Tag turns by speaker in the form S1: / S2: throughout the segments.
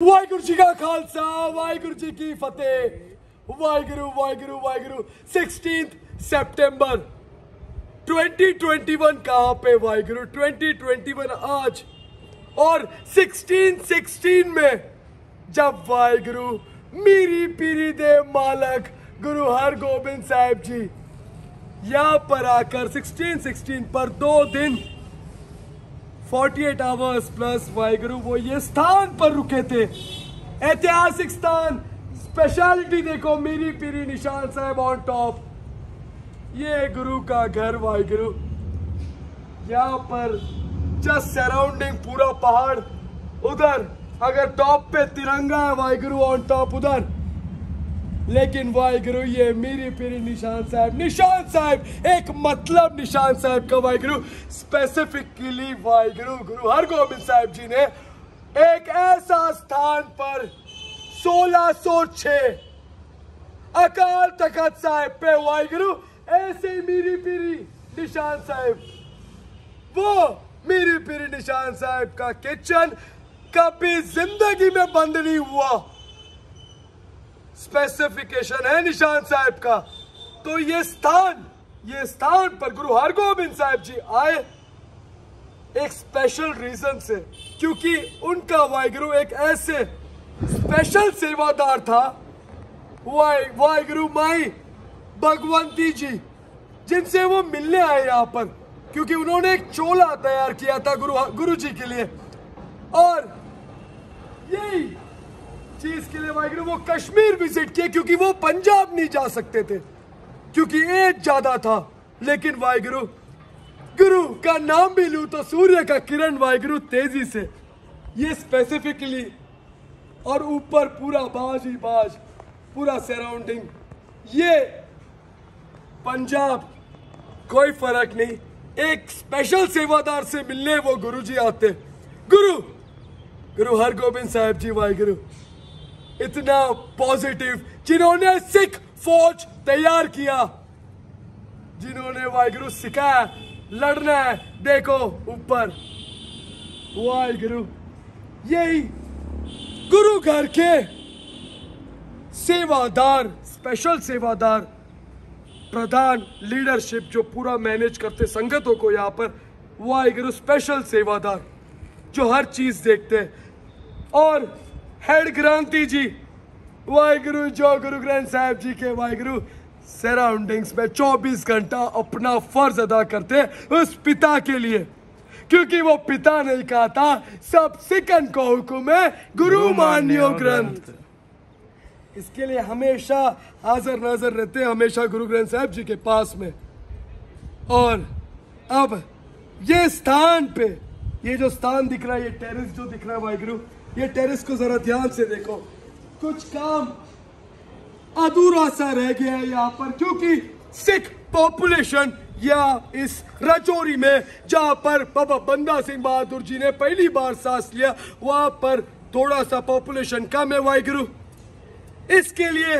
S1: ਵਾਹਿਗੁਰੂ ਜੀ ਕਾ ਖਾਲਸਾ ਵਾਹਿਗੁਰੂ ਜੀ ਕੀ फतेह वाहिगुरु वाहिगुरु वाहिगुरु 16th सितंबर 2021 कहां पे वाहिगुरु 2021 आज और 16 16 में जब वाहिगुरु मीरी पीरी दे मालक गुरु हरगोबिंद साहिब जी यहां पर आकर 16 16 पर दो दिन 48 आवर्स प्लस वाहिगुरु वो ये स्थान पर रुके थे। ऐतिहासिक स्थान। स्पेशलिटी देखो, मेरी पीरी निशान साहब ऑन टॉप ये गुरु का घर वाहिगुरु यहाँ पर जस्ट सराउंडिंग पूरा पहाड़। उधर, अगर टॉप पे तिरंगा है वाहिगुरु ऑन टॉप उधर। लेकिन वाहिगुरु, ये मेरी पीरी निशान साहब निशान साहब, एक मतलब निशान साहब का वाहिगुरु। स्पेसिफिकली वाहिगुरु, गुरु हरगोबिंद साहब जी ने एक ऐसा स्थान पर 1606 अकाल तखत साहब पे वाहिगुरु, ऐसे मेरी पीरी निशान साहब, वो मेरी पीरी निशान साहब का किचन कभी ज़िंदगी में बंद नहीं हुआ। स्पेसिफिकेशन है निशान साहब का। तो ये स्थान ये स्थान पर गुरु हरगोबिंद साहब जी आए। एक स्पेशल रीजन से, क्योंकि उनका वाहिगुरु एक ऐसे स्पेशल सेवादार था। वाहि, वाहिगुरु माई भगवंती जी, जिनसे वो मिलने आए यहाँ पर, क्योंकि उन्होंने एक चोला तैयार किया था गुरु गुरु जी के लिए। और यही चीज़ के लिए वाहिगुरु वो कश्मीर विज़िट किए क्योंकि वो पंजाब नहीं जा सकते थे। क्योंकि एज ज़्यादा था। लेकिन वाहिगुरु गुरु का नाम भी लू तो सूर्य का किरण वाइगुरु तेज़ी से। ये स्पेसिफिकली और ऊपर पूरा बाज ही बाज, पूरा सराउंडिंग ये पंजाब, कोई फ़र्क नहीं। एक स्पेशल सेवादार से मिलने वो गुरु जी आते। गुरु गुरु हरगोबिंद साहब जी, वाहिगुरु। इतना पॉजिटिव जिन्होंने सिख फौज तैयार किया, जिन्होंने वाहिगुरु सिखाया लड़ना है, देखो ऊपर। वाहिगुरु, यही गुरु घर के सेवादार स्पेशल सेवादार, प्रधान लीडरशिप जो पूरा मैनेज करते संगतों को यहाँ पर, वाहगुरु स्पेशल सेवादार, जो हर चीज़ देखते हैं। और हेड क्रांति जी वाहिगुरु जो गुरु ग्रंथ साहब जी के वाहिगुरु सराउंडिंग्स में 24 घंटा अपना फ़र्ज़ अदा करते उस पिता के लिए। क्योंकि वो पिता नहीं कहा था सब सिकन को हुक्म है गुरु मान्यो ग्रंथ। इसके लिए हमेशा हाजिर नाजर रहते हैं हमेशा गुरु ग्रंथ साहब जी के पास में। और अब ये स्थान पे ये जो स्थान दिख रहा है ये टेरिस जो दिख रहा है वाहिगुरु ये टेरिस को जरा ध्यान से देखो। कुछ काम अधूरा सा रह गया है यहाँ पर, क्योंकि सिख पॉपुलेशन या इस रजौरी में जहाँ पर बाबा बंदा सिंह बहादुर जी ने पहली बार सांस लिया, वहाँ पर थोड़ा सा पॉपुलेशन कम है वाहिगुरु। इसके लिए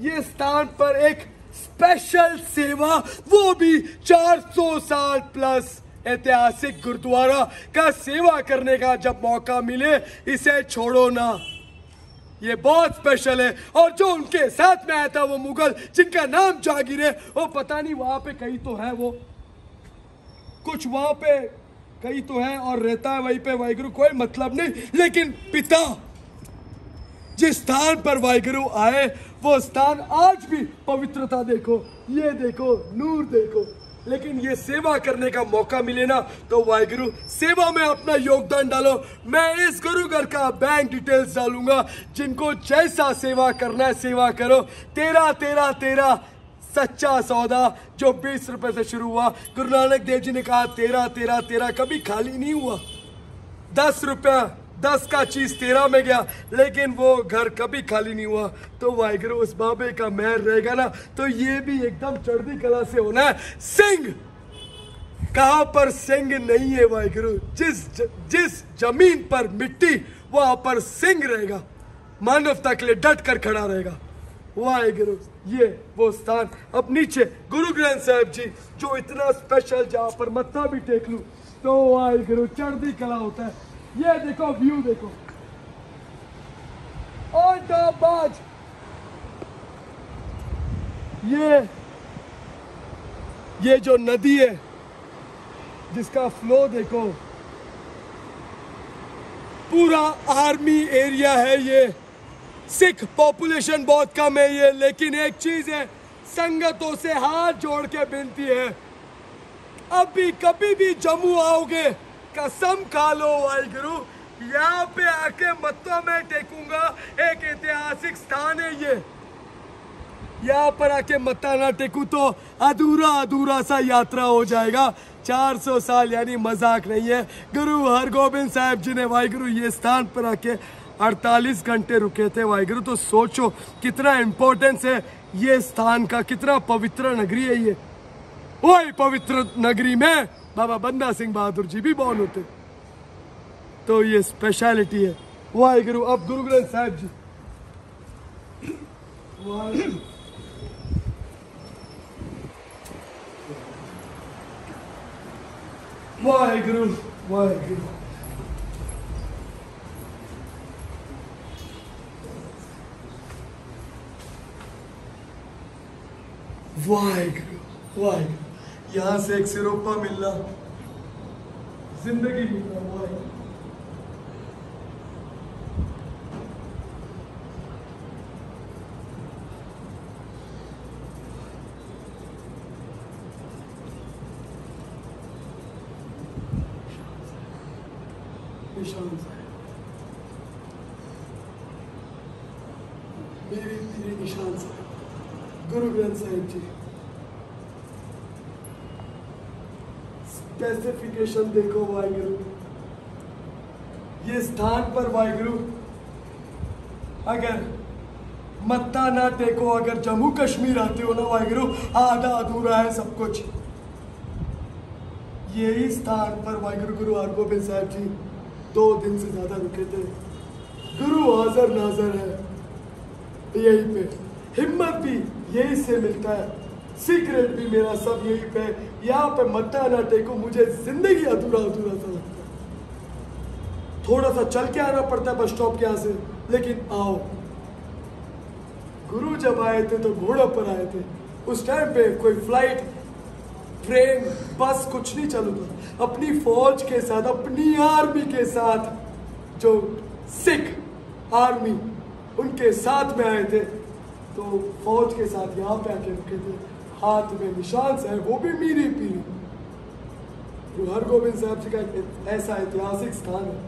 S1: ये स्थान पर एक स्पेशल सेवा, वो भी 400 साल प्लस ऐतिहासिक गुरुद्वारा का सेवा करने का जब मौका मिले, इसे छोड़ो ना। ये बहुत स्पेशल है। और जो उनके साथ में आया था वो मुगल, जिनका नाम जागीर है, वो पता नहीं वहाँ पे कहीं तो है वो। कुछ वहाँ पे कहीं तो है और रहता है वहीं पे वाहिगुरु, कोई मतलब नहीं। लेकिन पिता, जिस स्थान पर वाहिगुरु आए, वो स्थान आज भी पवित्रता देखो, ये देखो, नूर देखो। लेकिन ये सेवा करने का मौका मिले ना तो वाहिगुरु, सेवा में अपना योगदान डालो। मैं इस गुरु घर का बैंक डिटेल्स डालूँगा, जिनको जैसा सेवा करना है, सेवा करो। तेरा तेरा तेरा सच्चा सौदा जो बीस रुपए से शुरू हुआ। गुरु नानक देव जी ने कहा, तेरा तेरा तेरा कभी खाली नहीं हुआ। दस रुपया दस का चीज़ तेरह में गया लेकिन वो घर कभी खाली नहीं हुआ। तो वाहिगुरु उस बाबे का मेहर रहेगा ना तो ये भी एकदम चढ़ती कला से होना है। सिंह! कहाँ पर सिंह नहीं है वाहिगुरु जिस ज, जिस ज़मीन पर मिट्टी वहाँ पर सिंह रहेगा। मानवता के लिए डट कर खड़ा रहेगा। वाहिगुरु ये वो स्थान अब नीचे। गुरु ग्रंथ साहब जी जो इतना स्पेशल जहाँ पर मत्था भी टेक लू तो वाहिगुरु चढ़ती कला होता है। ये देखो व्यू देखो बेटाबाज ये ये जो नदी है, जिसका फ्लो देखो। पूरा आर्मी एरिया है ये। सिख पॉपुलेशन बहुत कम है ये, लेकिन एक चीज़ है, संगतों से हाथ जोड़ के विनती है। अब भी कभी भी जम्मू आओगे कसम खा लो वाहिगुरु यहाँ पे आके मत्था मैं टेकूँगा। एक ऐतिहासिक स्थान है ये। यहाँ पर आके मत्था ना टेकू तो अधूरा अधूरा सा यात्रा हो जाएगा। 400 साल यानी मज़ाक नहीं है। गुरु हरगोबिंद साहब जी ने वाहिगुरु ये स्थान पर आके 48 घंटे रुके थे। वाहिगुरु तो सोचो कितना इम्पोर्टेंस है ये स्थान का, कितना पवित्र नगरी है ये। वही पवित्र नगरी में बाबा बंदा सिंह बहादुर जी भी बॉर्न होते। तो ये स्पेशलिटी है। वाहिगुरु, अब गुरु ग्रंथ साहब जी। वाहिगुरु वाहिगुरु। वाहिगुरु वाहिगुरु। यहाँ से एक सिरोपा मिलना ज़िंदगी मिलना वाहिगुरु निशान साहब मेरी मेरी निशान साहब गुरु ग्रंथ साहिब जी स्पेसिफिकेशन देखो वाहिगुरु। ये स्थान पर वाहिगुरु, अगर मत्था ना टेको अगर जम्मू कश्मीर आते हो ना वाहिगुरु आधा अधूरा है सब कुछ। यही स्थान पर वाहिगुरु गुरु हरगोबिंद साहब जी दो दिन से ज़्यादा रुके थे। गुरु हाजर नाजर है। यही पे हिम्मत भी यही से मिलता है। सीक्रेट भी मेरा सब यही पे यहाँ पे मत्था ना टेको मुझे ज़िंदगी अधूरा अधूरा सा लगता थोड़ा सा चल के आना पड़ता है बस स्टॉप के यहाँ से, लेकिन आओ। गुरु जब आए थे तो घोड़ों पर आए थे। उस टाइम पे कोई फ़्लाइट ट्रेन बस कुछ नहीं चालू अपनी फौज के साथ, अपनी आर्मी के साथ, जो सिख आर्मी उनके साथ में आए थे। तो फौज के साथ यहाँ पे आके रुके थे। हाथ में निशान से वो भी मीरी पीरी। गुरु हरगोबिंद साहब जी का ऐसा ऐतिहासिक स्थान है।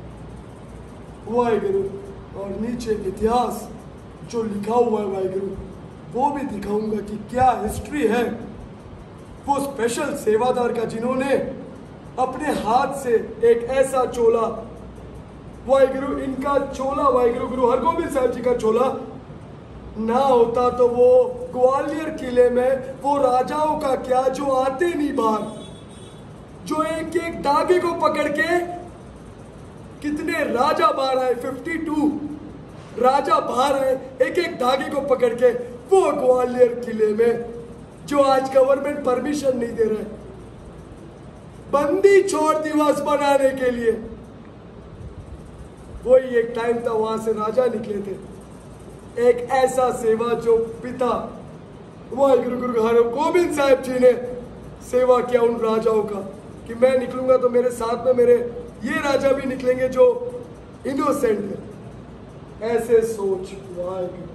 S1: वो आए गुरु और नीचे इतिहास जो लिखा हुआ है वाहिगुरु वो भी दिखाऊँगा कि क्या हिस्ट्री है। वो स्पेशल सेवादार का जिन्होंने अपने हाथ से एक ऐसा चोला वाहिगुरु इनका चोला वाहिगुरु गुरु हरगोबिंद साहब जी का चोला ना होता तो वो ग्वालियर किले में वो राजाओं का क्या जो आते नहीं बाहर? जो एक एक धागे को पकड़ के कितने राजा बाहर आए 52 राजा बाहर आए एक एक धागे को पकड़ के वो ग्वालियर किले में जो आज गवर्नमेंट परमिशन नहीं दे रहे। बंदी छोड़ दिवस बनाने के लिए। वही एक टाइम था, वहाँ से राजा निकले थे। एक ऐसा सेवा जो पिता वाहिगुरु गुरु हर गोविंद साहब जी ने सेवा किया उन राजाओं का कि मैं निकलूँगा तो मेरे साथ में मेरे ये राजा भी निकलेंगे जो इनोसेंट है। ऐसे सोच वाहिगुरु।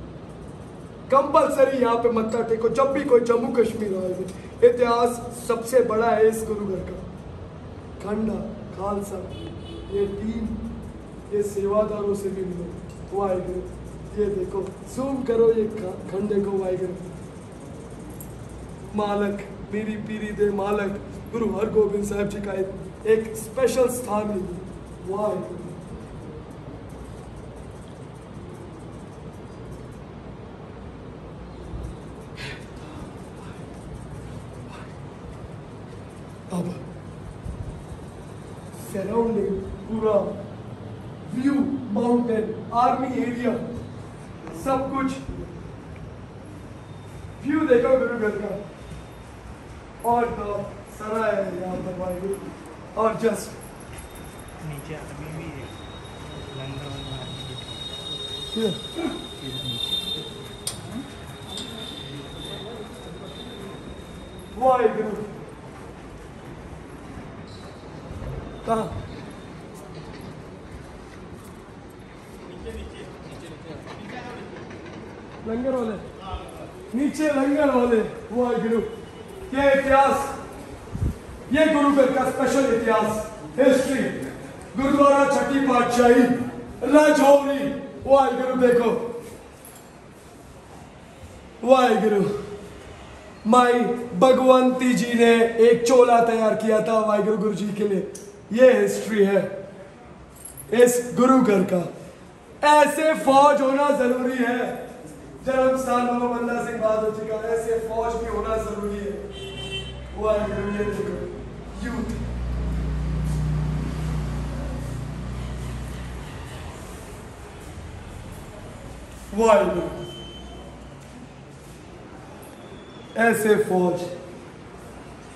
S1: कंपलसरी यहाँ पे मत्था टेको जब भी कोई जम्मू कश्मीर आएगी इतिहास सबसे बड़ा है इस गुरुघर का। खंडा, खालसा, ये टीम ये सेवादारों से भी मिलो। वाहिगुरु। ये देखो जूम करो ये खंडे को वाहिगुरु मालक पीरी पीरी दे मालक गुरु हर हरगोबिंद साहब जी का एक, स्पेशल स्थान है वाहिगुरु अब सराउंडिंग पूरा व्यू माउंटेन आर्मी एरिया कुछ व्यू देखो गुरुघर का और तो सराय है यहाँ पर वाहिगुरु और जस्ट
S2: नीचे आदमी भी है लंदन वाला आदमी बैठा है।
S1: वाहिगुरु कहा? लंगर वाले। नीचे लंगर वाले वाहिगुरु ये इतिहास? ये गुरुकुल का स्पेशल इतिहास। हिस्ट्री गुरुद्वारा छठी पातशाही। राजौरी वाहिगुरु देखो। वाहिगुरु माई भगवंती जी ने एक चोला तैयार किया था वाहिगुरु गुरु जी के लिए। ये हिस्ट्री है। इस गुरु घर का। ऐसे फौज होना ज़रूरी है। जन्म स्थान बाबा बंदा सिंह बहादुर जी का ऐसे फौज भी होना ज़रूरी है। ये देखो यूथ वाहिगुरु ऐसे फौज,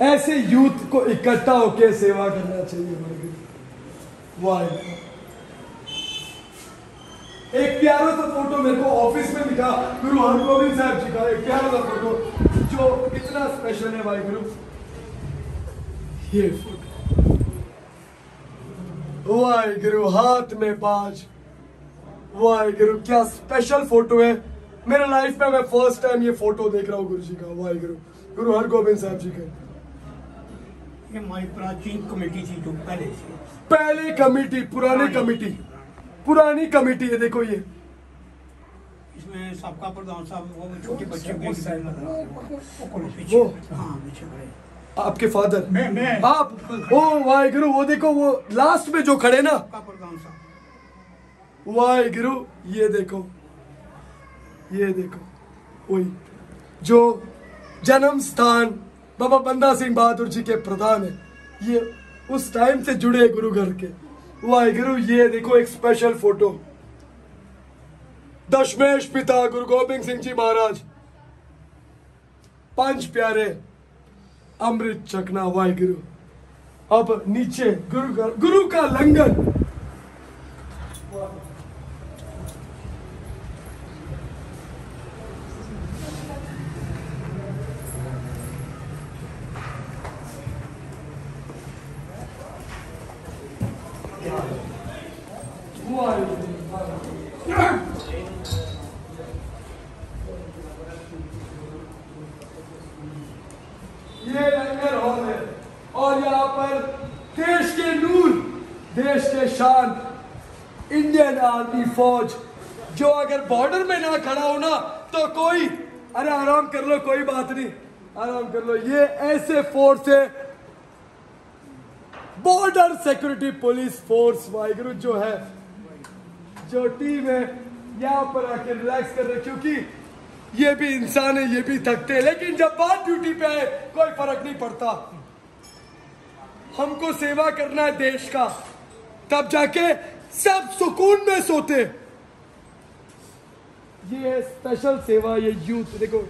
S1: ऐसे यूथ को इकट्ठा होकर सेवा करना चाहिए। वाहिगुरु एक प्यारा सा फ़ोटो मेरे को ऑफ़िस में दिखा गुरु हरगोविंद साहब जी का एक प्यारा सा फ़ोटो जो इतना स्पेशल है भाई गुरु। ये फ़ोटो। वाहे गुरु हाथ में बाज। वाहे गुरु क्या स्पेशल फ़ोटो है। मेरे लाइफ में मैं फ़र्स्ट टाइम ये फ़ोटो देख रहा हूँ गुरु जी का। वाहे गुरु गुरु हरगोविंद साहब जी का।
S2: ये हमारी प्राचीन कमेटी थी जो पहले से।
S1: पहले कमेटी पुरानी कमेटी। पुरानी कमेटी है देखो ये।
S2: इसमें सबका प्रधान साहब वो छोटे बच्चे के? हाँ। पीछे। खड़े।
S1: आपके फादर।
S2: मैं मैं।
S1: आप ओ वाहिगुरु वो देखो वो लास्ट में जो खड़े ना।
S2: प्रधान
S1: ये देखो ये देखो वही जो जन्म स्थान बाबा बंदा सिंह बहादुर जी के प्रधान है ये उस टाइम से जुड़े गुरु घर के। वाहिगुरु, ये देखो एक स्पेशल फ़ोटो दशमेश पिता गुरु गोबिंद सिंह जी महाराज। पाँच प्यारे अमृत चकना, वाहगुरु। अब नीचे गुरु का गुरु का लंगर ये लंगर हॉल है और यहाँ पर देश के नूर देश के शान इंडियन आर्मी फौज। जो अगर बॉर्डर में ना खड़ा हो ना तो कोई, अरे आराम कर लो, कोई बात नहीं। आराम कर लो। ये ऐसे फोर्स है। Border security police force Waheguru, जो है, जो टीम है, यहाँ पर आके रिलैक्स कर रहे क्योंकि ये भी इंसान है, ये भी थकते हैं। लेकिन जब बात ड्यूटी पे आए, कोई फ़र्क नहीं पड़ता। हमको सेवा करना है देश का। तब जाके सब सुकून में सोते। ये है स्पेशल सेवा, ये यूथ देखो।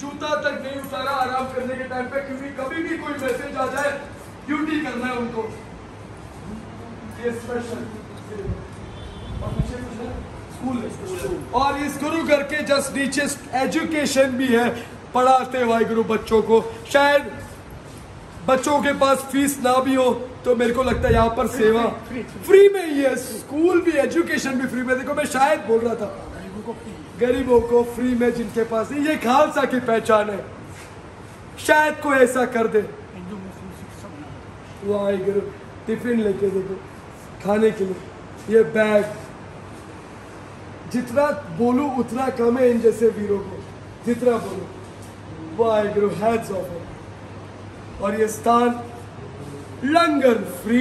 S1: जूता तक नहीं उतारा आराम करने के टाइम पे, क्योंकि कभी भी कोई मैसेज आ जाए ड्यूटी करना है उनको। ये स्पेशल और पीछे स्कूल और इस गुरु घर के जस्ट नीचे एजुकेशन भी है। पढ़ाते भाई गुरु बच्चों को। शायद बच्चों के पास फ़ीस ना भी हो। तो मेरे को लगता है यहाँ पर सेवा फ्री में ही है, स्कूल भी, एजुकेशन भी फ्री में। देखो, मैं शायद बोल रहा था, गरीबों को फ्री में जिनके पास नहीं, ये खालसा की पहचान है। शायद कोई ऐसा कर दे।
S2: हिंदू मुस्लिम सिख सब
S1: वाहे गुरु टिफ़िन लेके देखो खाने के लिए। ये बैग, जितना बोलूँ उतना कम है इन जैसे वीरों को, जितना बोलूँ। वाहे गुरु हैड्स ऑफ़ और ये स्थान लंगर फ्री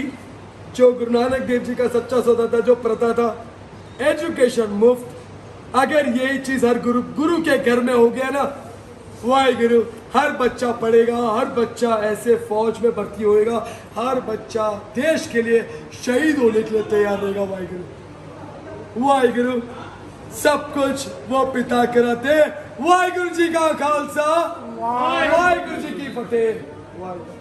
S1: जो गुरु नानक देव जी का सच्चा सौदा था जो प्रथा था एजुकेशन मुफ़्त। अगर यही चीज़ हर गुरु गुरु के घर में हो गया ना वाहे गुरु हर बच्चा पढ़ेगा हर बच्चा ऐसे फौज में भर्ती होएगा हर बच्चा देश के लिए शहीद होने के लिए तैयार रहेगा वाहे गुरु। वाहे गुरु सब कुछ वो पिता कराते वाहे गुरु जी का खालसा। वाहे गुरु जी की फतेह। वाहे।